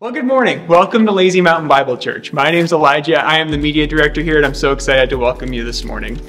Well, good morning. Welcome to Lazy Mountain Bible Church. My name is Elijah. I am the media director here, and I'm so excited to welcome you this morning.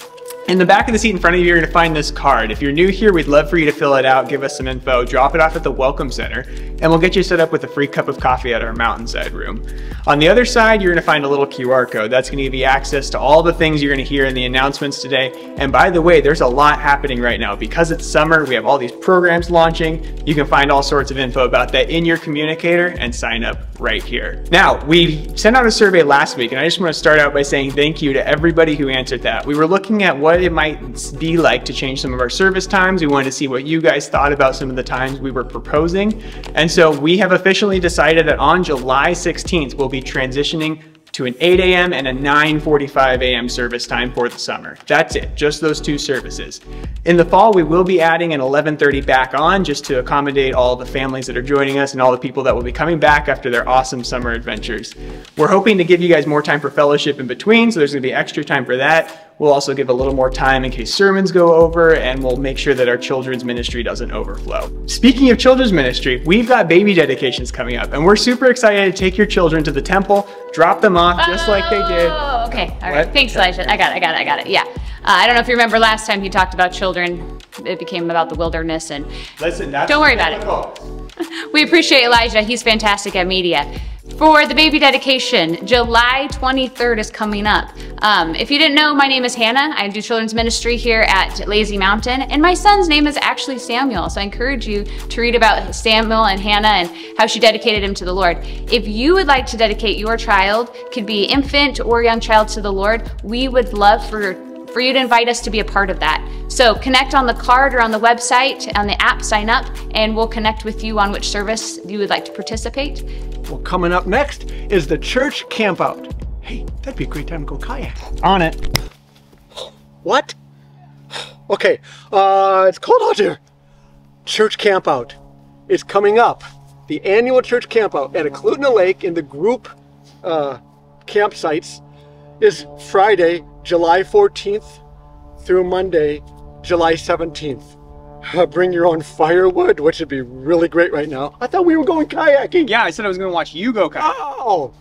In the back of the seat in front of you, you're to find this card. If you're new here, we'd love for you to fill it out, give us some info, drop it off at the Welcome Center, and we'll get you set up with a free cup of coffee at our Mountainside room. On the other side, you're to find a little QR code. That's to give you access to all the things you're to hear in the announcements today. And by the way, there's a lot happening right now. Because it's summer, we have all these programs launching. You can find all sorts of info about that in your communicator and sign up right here. Now, we sent out a survey last week, and I just want to start out by saying thank you to everybody who answered that. We were looking at what it might be like to change some of our service times. We wanted to see what you guys thought about some of the times we were proposing. And so we have officially decided that on July 16th, we'll be transitioning to an 8 a.m. and a 9.45 a.m. service time for the summer. That's it, just those two services. In the fall, we will be adding an 11.30 back on just to accommodate all the families that are joining us and all the people that will be coming back after their awesome summer adventures. We're hoping to give you guys more time for fellowship in between, so there's gonna be extra time for that. We'll also give a little more time in case sermons go over, and we'll make sure that our children's ministry doesn't overflow. Speaking of children's ministry, we've got baby dedications coming up, and we're super excited to take your children to the temple, drop them off just oh, like they did. Oh, okay. All right. What? Thanks, Elijah. I got it. I got it. I got it. Yeah. Uh, I don't know if you remember last time he talked about children. It became about the wilderness, and Listen, Don't worry about it. we appreciate Elijah. He's fantastic at media. For the baby dedication, July 23rd is coming up. Um, if you didn't know, my name is Hannah. I do children's ministry here at Lazy Mountain, and my son's name is actually Samuel. So I encourage you to read about Samuel and Hannah and how she dedicated him to the Lord. If you would like to dedicate your child, could be infant or young child to the Lord, we would love for for you to invite us to be a part of that. So connect on the card or on the website, on the app, sign up, and we'll connect with you on which service you would like to participate. Well, coming up next is the church campout. Hey, that'd be a great time to go kayak. On it. What? Okay, uh, it's cold out here. Church campout is coming up. The annual church campout at Eklutna Lake in the group uh, campsites is Friday, July 14th through Monday, July 17th. Uh, bring your own firewood, which would be really great right now. I thought we were going kayaking. Yeah, I said I was going to watch you go kayak. Oh!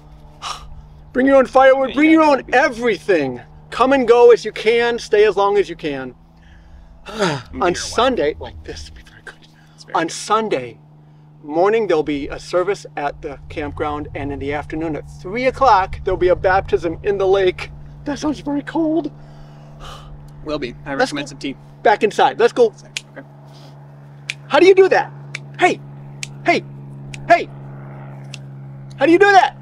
Bring your own firewood, bring your own everything. Come and go as you can, stay as long as you can. On Sunday, like this would be very good. very On good. Sunday morning, there'll be a service at the campground, and in the afternoon at 3 o'clock, there'll be a baptism in the lake. That sounds very cold. Will be. I Let's recommend some tea. Back inside. Let's go. How do you do that? Hey, hey, hey. How do you do that?